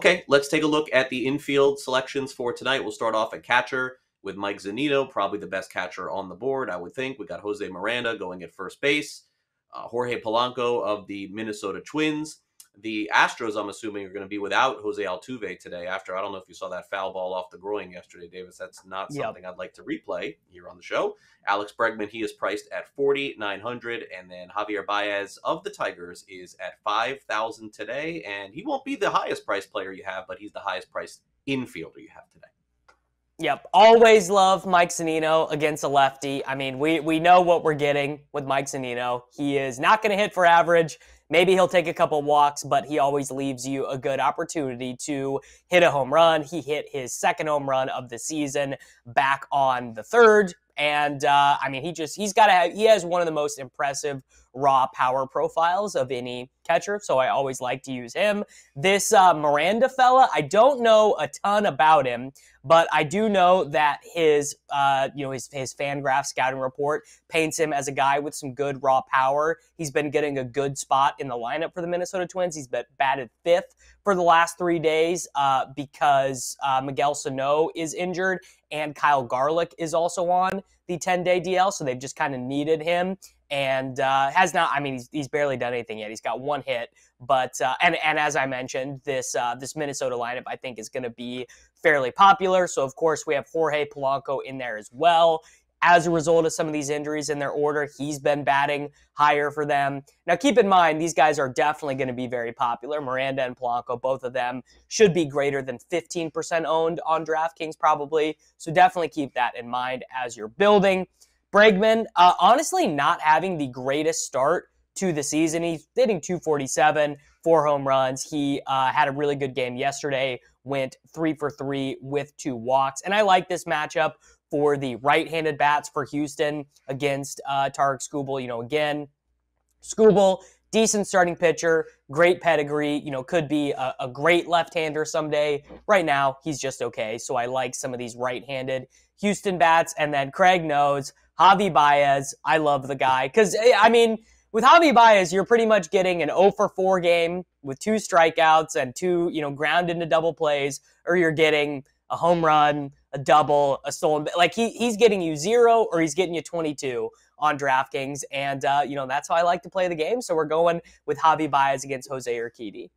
Okay, let's take a look at the infield selections for tonight. We'll start off at catcher with Mike Zunino, probably the best catcher on the board, I would think. We got Jose Miranda going at first base, uh, Jorge Polanco of the Minnesota Twins. The Astros, I'm assuming, are going to be without Jose Altuve today. After I don't know if you saw that foul ball off the groin yesterday, Davis. That's not Yep. something I'd like to replay here on the show. Alex Bregman, he is priced at 4,900, and then Javier Baez of the Tigers is at 5,000 today. And he won't be the highest priced player you have, but he's the highest priced infielder you have today. Yep, always love Mike Zunino against a lefty. I mean, we we know what we're getting with Mike Zunino. He is not going to hit for average. Maybe he'll take a couple walks, but he always leaves you a good opportunity to hit a home run. He hit his second home run of the season back on the third, and uh, I mean, he just he's got to have he has one of the most impressive raw power profiles of any catcher. So I always like to use him. This uh, Miranda fella, I don't know a ton about him but I do know that his, uh, you know, his his Fangraph scouting report paints him as a guy with some good raw power. He's been getting a good spot in the lineup for the Minnesota Twins. He's been batted fifth for the last three days uh, because uh, Miguel Sano is injured and Kyle Garlick is also on the 10 day DL. So they've just kind of needed him and uh, has not. I mean, he's, he's barely done anything yet. He's got one hit, but uh, and and as I mentioned, this uh, this Minnesota lineup I think is going to be fairly popular. So of course we have Jorge Polanco in there as well. As a result of some of these injuries in their order, he's been batting higher for them. Now, keep in mind, these guys are definitely going to be very popular. Miranda and Polanco, both of them, should be greater than 15% owned on DraftKings, probably. So definitely keep that in mind as you're building. Bregman, uh, honestly, not having the greatest start to the season. He's hitting 247, four home runs. He uh, had a really good game yesterday, went three for three with two walks. And I like this matchup for the right handed bats for Houston against uh, Tarik Skubal. You know, again, Skubal, decent starting pitcher, great pedigree, you know, could be a, a great left hander someday. Right now, he's just okay. So I like some of these right handed Houston bats. And then Craig knows Javi Baez. I love the guy because, I mean, with Javi Baez, you're pretty much getting an 0 for 4 game with two strikeouts and two, you know, ground into double plays, or you're getting a home run, a double, a stolen. Like he, he's getting you zero or he's getting you 22 on DraftKings. And, uh, you know, that's how I like to play the game. So we're going with Javi Baez against Jose Urquidy.